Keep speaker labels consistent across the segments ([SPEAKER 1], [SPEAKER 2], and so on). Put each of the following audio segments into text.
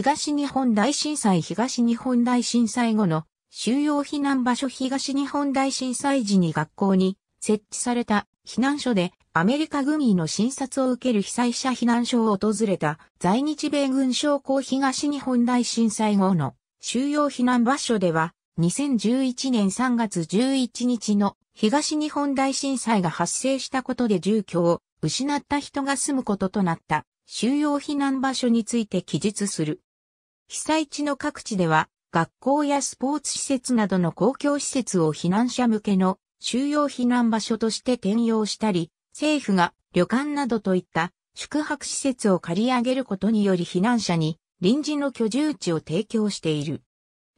[SPEAKER 1] 東日本大震災東日本大震災後の収容避難場所東日本大震災時に学校に設置された避難所でアメリカ軍医の診察を受ける被災者避難所を訪れた在日米軍将校東日本大震災後の収容避難場所では2011年3月11日の東日本大震災が発生したことで住居を失った人が住むこととなった収容避難場所について記述する。被災地の各地では学校やスポーツ施設などの公共施設を避難者向けの収容避難場所として転用したり、政府が旅館などといった宿泊施設を借り上げることにより避難者に臨時の居住地を提供している。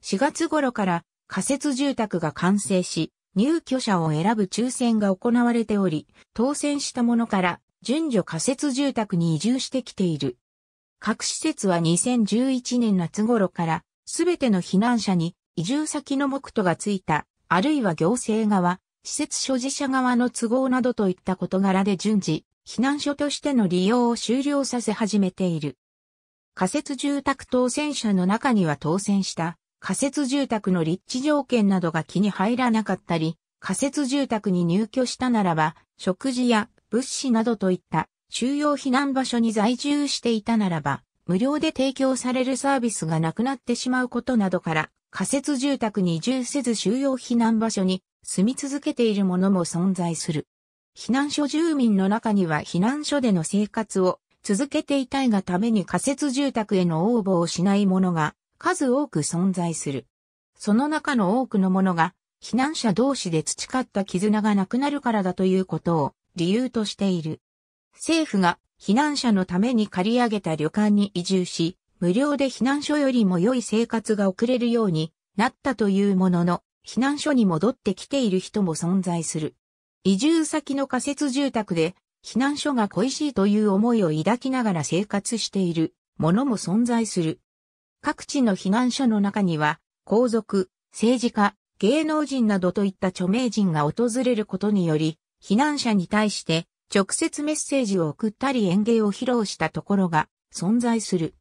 [SPEAKER 1] 4月頃から仮設住宅が完成し、入居者を選ぶ抽選が行われており、当選したものから順序仮設住宅に移住してきている。各施設は2011年夏頃からすべての避難者に移住先の目途がついた、あるいは行政側、施設所持者側の都合などといった事柄で順次、避難所としての利用を終了させ始めている。仮設住宅当選者の中には当選した仮設住宅の立地条件などが気に入らなかったり、仮設住宅に入居したならば、食事や物資などといった収容避難場所に在住していたならば、無料で提供されるサービスがなくなってしまうことなどから、仮設住宅に移住せず収容避難場所に住み続けているものも存在する。避難所住民の中には避難所での生活を続けていたいがために仮設住宅への応募をしない者が数多く存在する。その中の多くの者が避難者同士で培った絆がなくなるからだということを理由としている。政府が避難者のために借り上げた旅館に移住し、無料で避難所よりも良い生活が送れるようになったというものの、避難所に戻ってきている人も存在する。移住先の仮設住宅で避難所が恋しいという思いを抱きながら生活しているものも存在する。各地の避難所の中には、皇族、政治家、芸能人などといった著名人が訪れることにより、避難者に対して直接メッセージを送ったり演芸を披露したところが存在する。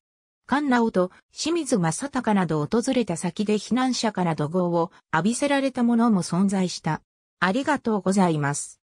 [SPEAKER 1] 菅直と清水正隆など訪れた先で避難者から怒号を浴びせられたものも存在した。ありがとうございます。